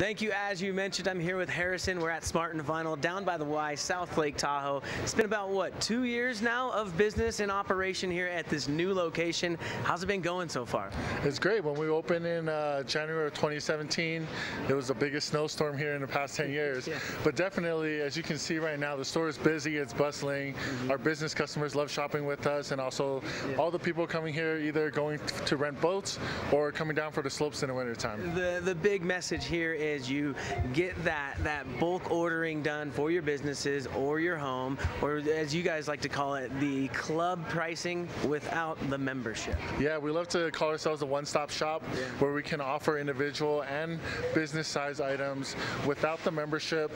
Thank you. As you mentioned, I'm here with Harrison. We're at Smart and Final down by the Y, South Lake Tahoe. It's been about, what, two years now of business and operation here at this new location. How's it been going so far? It's great. When we opened in uh, January of 2017, it was the biggest snowstorm here in the past 10 years. Yeah. But definitely, as you can see right now, the store is busy, it's bustling. Mm-hmm. Our business customers love shopping with us, and also all the people coming here either going to rent boats or coming down for the slopes in the wintertime. The the big message here is you get that that bulk ordering done for your businesses or your home, or as you guys like to call it, the club pricing without the membership. Yeah, we love to call ourselves a one-stop shop where we can offer individual and business size items without the membership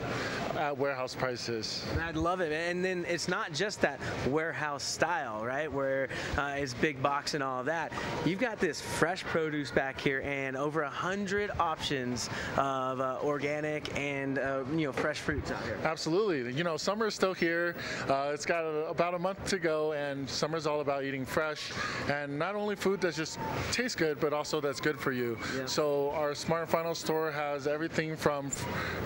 at warehouse prices. I'd love it. And then it's not just that warehouse style, right? Where uh, it's big box and all of that. You've got this fresh produce back here and over a hundred options of uh, organic and uh, you know fresh fruits out here. Absolutely. You know, summer is still here. Uh, it's got a, about a month to go, and summer's all about eating fresh, and not only food that just tastes good, but also that's good for you. Yeah. So our Smart and Final store has everything from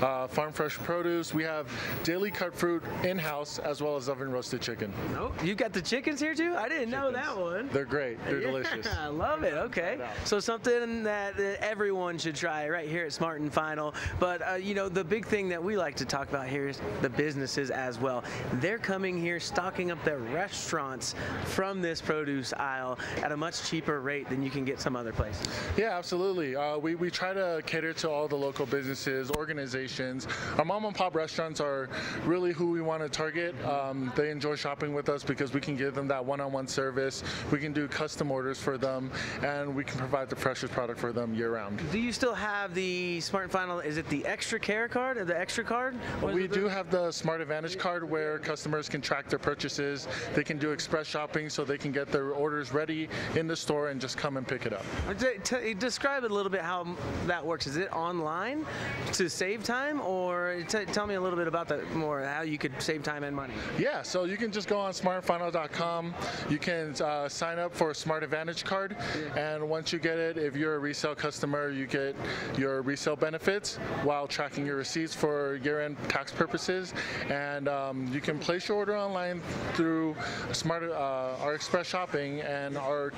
uh, farm fresh produce. We have daily cut fruit in-house, as well as oven roasted chicken. Oh, you got the chickens here too? I didn't know that one. They're great. They're Yeah, delicious. I love it. Okay, so something that, that everyone should try right here at Smart and Final. But uh, you know, the big thing that we like to talk about here is the businesses as well. They're coming here, stocking up their restaurants from this produce aisle at a much cheaper rate than you can get some other places. Yeah, absolutely. Uh, we, we try to cater to all the local businesses, organizations. Our mom and pop restaurants are really who we want to target. Um, they enjoy shopping with us because we can give them that one-on-one service. We can do custom orders for them, and we can provide the freshest product for them year-round. Do you still have the Smart and Final? Is it the extra care card or the extra card? What We do have the Smart Advantage card where customers can track their purchases. They can do express shopping so they can get their orders ready in the store and just come and pick it up. T- t- describe a little bit how that works. Is it online to save time, or tell me a little bit about that more, how you could save time and money? Yeah, so you can just go on smartfinal.com. You can uh, sign up for a Smart Advantage card, and once you get it, if you're a resale customer, you get your resale benefits while tracking your receipts for year-end tax purposes. And um, you can place your order online through Smart uh, our Express Shopping, and our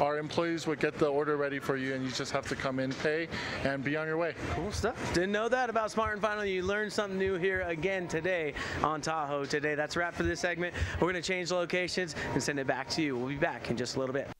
our employees would get the order ready for you, and you just have to come in, pay, and be on your way. Cool stuff. Didn't know that about Smart and Final. You learned something new here again today on Tahoe today. That's wrap for this segment. We're going to change locations and send it back to you. We'll be back in just a little bit.